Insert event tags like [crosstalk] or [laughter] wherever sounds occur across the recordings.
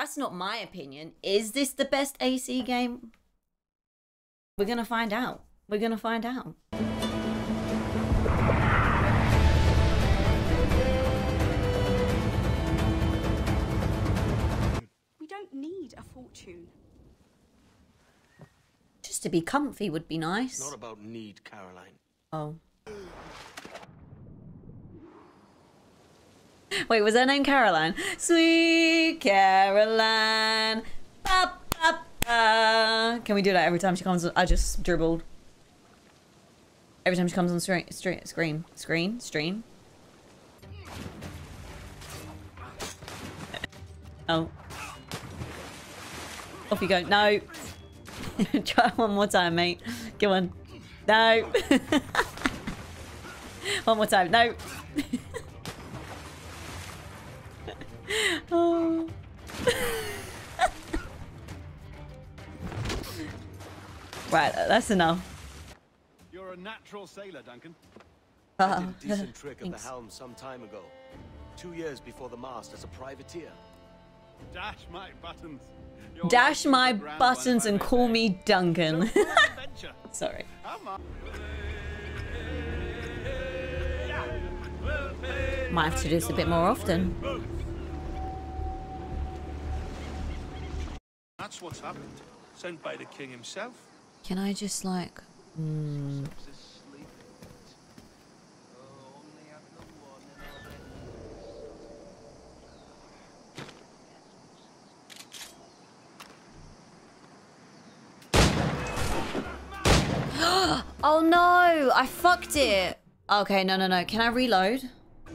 That's not my opinion. Is this the best AC game? We're gonna find out. We're gonna find out. We don't need a fortune. Just to be comfy would be nice. not about need, Caroline. Oh. Wait, was her name Caroline? Sweet Caroline. Ba, ba, ba. Can we do that every time she comes? I just dribbled. Every time she comes on screen, screen, screen, screen, stream. Oh. Off you go. No. [laughs] Try one more time, mate. Go on. No. [laughs] one more time. No. [laughs] oh. [laughs] right, that's enough. You're a natural sailor, Duncan. I Ah, did a decent trick at the helm some time ago. Two years before the mast as a privateer. Dash my buttons. You're Dash my buttons and call me. Duncan. So, for adventure. [laughs] Sorry. Come. Might have to do this a bit more often. That's what's happened. Sent by the king himself. Can I just like... mm, [gasps] Oh no! I fucked it! Okay, no, no, no. Can I reload?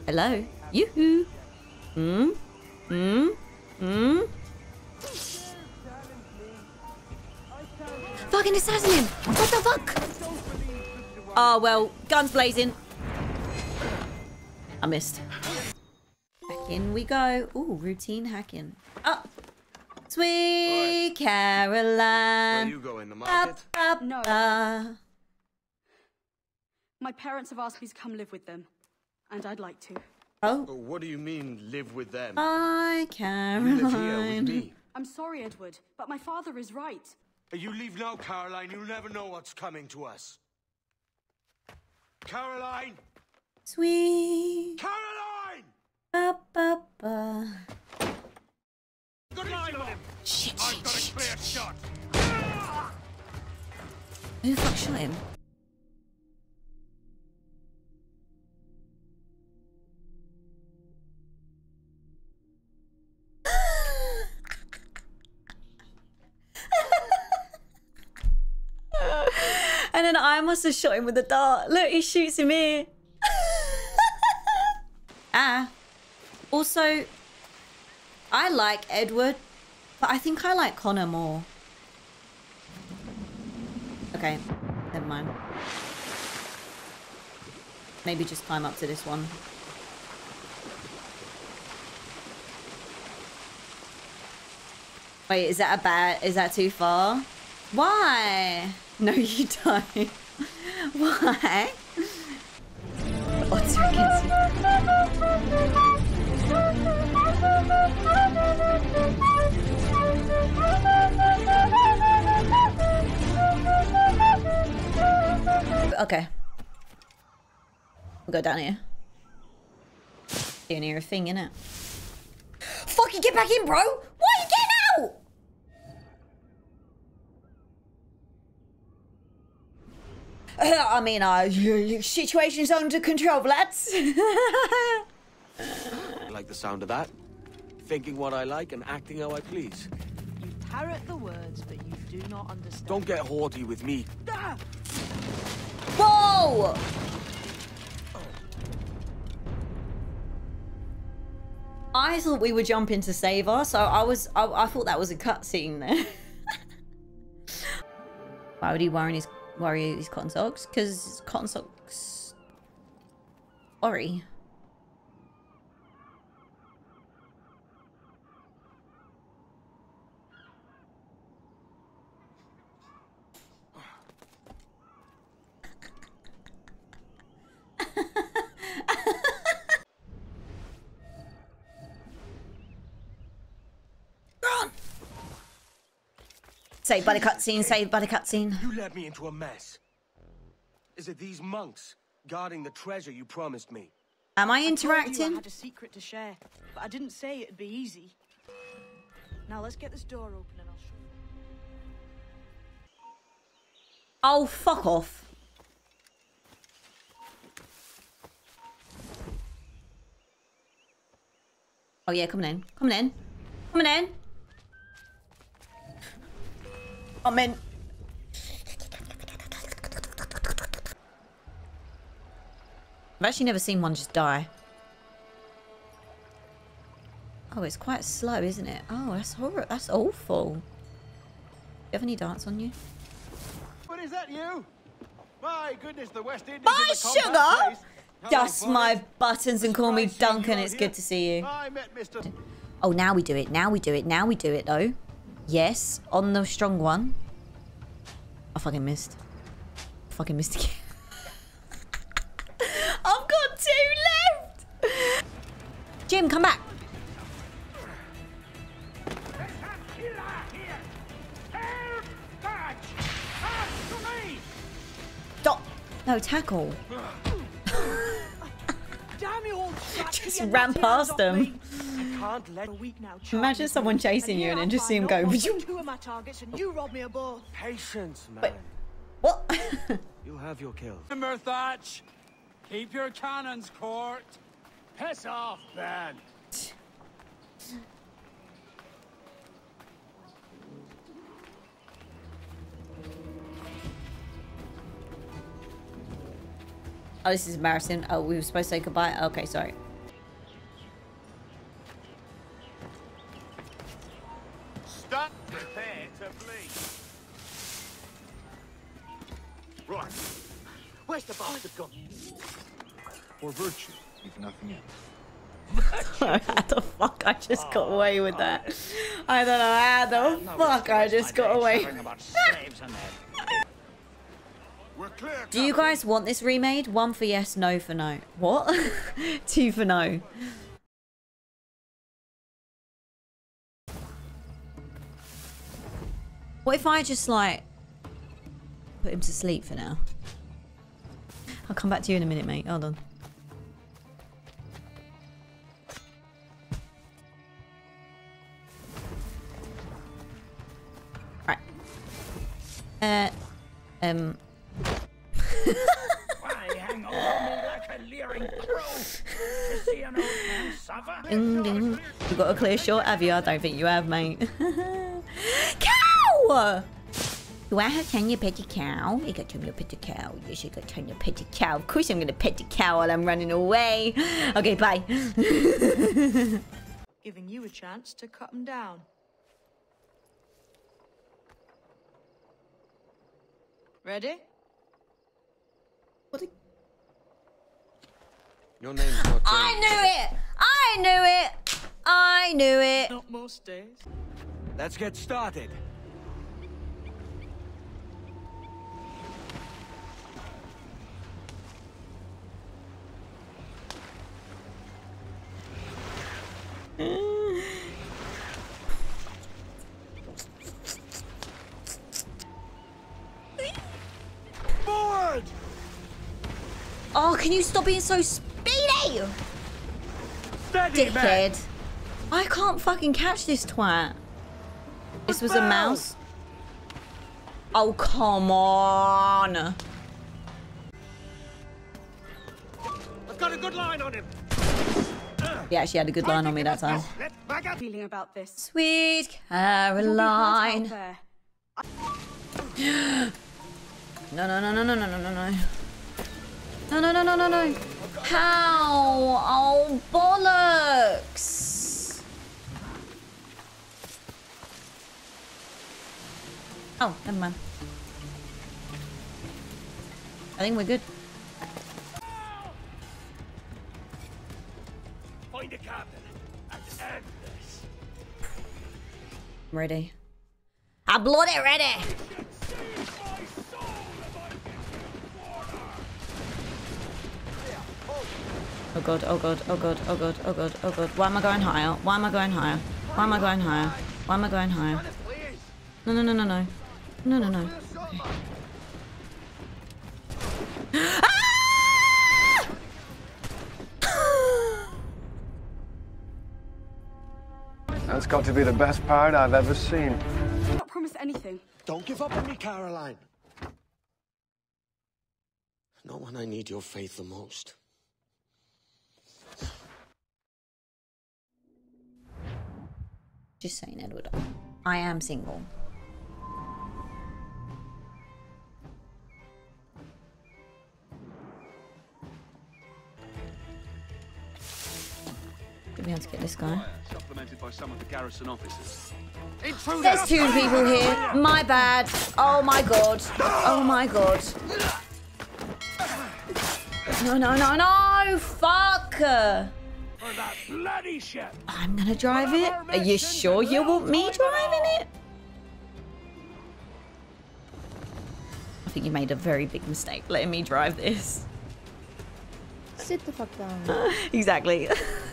Hello? Yoo-hoo! Hmm? Hmm? Hmm? Fucking assassin! What the fuck? Oh, well, guns blazing. I missed. Back in we go. Ooh, routine hacking. Up. Sweet Where Caroline. you go in the Ba, market? ba, No. ba. My parents have asked me to come live with them, and I'd like to. Oh. What do you mean, live with them? Bye, you Caroline. live here with me. I'm sorry, Edward, but my father is right. You leave now, Caroline. You'll never know what's coming to us. Caroline! Sweet. Caroline! Ba, ba, ba. Good night, Mom. Shit, I've shit, got a shit. clear shot. Who the fuck shot him? I must have shot him with a dart. Look, he shoots him here. [laughs] ah. Also, I like Edward, but I think I like Connor more. Okay, never mind. Maybe just climb up to this one. Wait, is that a bad? Is that too far? Why? No, you don't. [laughs] Why? Okay. We'll go down here. You near a thing, innit? Fuck you, get back in, bro! Why are you getting out? Uh, [laughs] I mean, uh, situation's under control, lads. [laughs] Like the sound of that? Thinking what I like and acting how I please. You parrot the words, but you do not understand. Don't get haughty with me. Whoa! I thought we were jumping to save her, so I was I, I thought that was a cutscene there. [laughs] Why would he worry his worry these cotton socks? Because cotton socks worry. Saved by the cutscene, saved by the cutscene. You led me into a mess. Is it these monks guarding the treasure you promised me? Am I I told you I had a secret to share, but I didn't say it'd be easy. Now let's get this door open and I'll show you. Oh, fuck off. Oh yeah, coming in. Coming in. Coming in. I'm in. I've actually never seen one just die. Oh, it's quite slow, isn't it? Oh, that's horrible. That's awful. Do you have any dance on you? But is that you? My goodness, the West Indies My is a compact sugar! Dust my buttons and call me Duncan. It's good to see you. I met Mr. Oh, now we do it. Now we do it. Now we do it, though. Yes, on the strong one. I fucking missed. Fucking missed again. [laughs] I've got two left. Jim, come back. Stop. No, tackle. [laughs] Damn you old! [laughs] Just ran past them. Can't let A week now. Imagine someone chasing you and then just see him go, out "Would you-" took two of my targets and you robbed me of both. patience, man. Wait. What? [laughs] You'll have your kills. Timber Thatch, keep your cannons court. Piss off, Ben. oh, this is embarrassing. Oh, we were supposed to say goodbye. Okay, sorry. Fuck I just got away with that. I don't know how the fuck I just got away. We're clear. Do you guys want this remade? One for yes, no for no. What? [laughs] Two for no. What if I just like put him to sleep for now? I'll come back to you in a minute, mate. Hold on. Uh, um. [laughs] [laughs] Ding, ding. You got a clear shot, have you? I don't think you have, mate. [laughs] cow! Do I have time to pet a cow? You got time to pet a cow. Yes, you got time to pet a cow. Of course I'm gonna pet the cow while I'm running away. [gasps] Okay, bye. Giving you a chance to cut them down. Ready? what a... Your name's not [gasps] I knew it! I knew it! I knew it! Not most days. Let's get started. Can you stop being so speedy? Steady, man! Dickhead. I can't fucking catch this twat. This was a mouse. Oh, come on. I've got a good line on him. He actually had a good line on me that time. Let's back up. Feeling about this. Sweet It'll be hot out Caroline. there. [gasps] No, no, no, no, no, no, no, no, no. No, no, no, no, no, no. How? Oh, bollocks. Oh, never mind. I think we're good. Find a captain and end this. I'm ready. I'm bloody ready. Oh god, oh god, oh god, oh god, oh god, oh god. Why am I going higher? Why am I going higher? Why am I going higher? Why am I going higher? No, no, no, no, no. No, no, no. Ah! That's got to be the best part I've ever seen. Not promise anything. Don't give up on me, Caroline. Not when I need your faith the most. Just saying, Edward. I am single. Should be able to get this guy. Supplemented by some of the garrison officers. There's two people here. My bad. Oh my god. Oh my god. No, no, no, no! Fuck! I'm gonna drive it. Are you sure you want me driving it? I think you made a very big mistake letting me drive this. Sit the fuck down. [laughs] exactly. [laughs]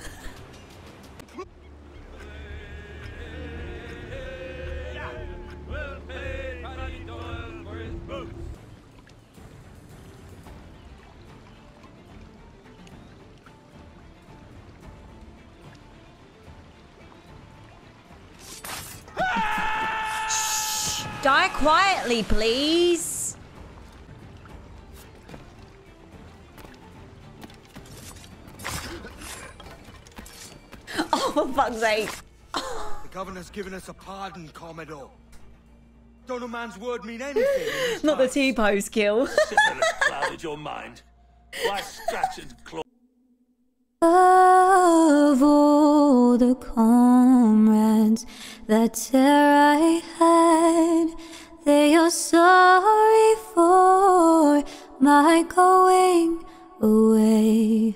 Die quietly, please. [laughs] Oh, for fuck's sake. The governor's given us a pardon, Commodore. Don't a man's word mean anything? [laughs] Not the time? T-pose kill. Syphilis clouded your mind. Why scratch and claw? Of all the comrades that tear I had, they are sorry for my going away.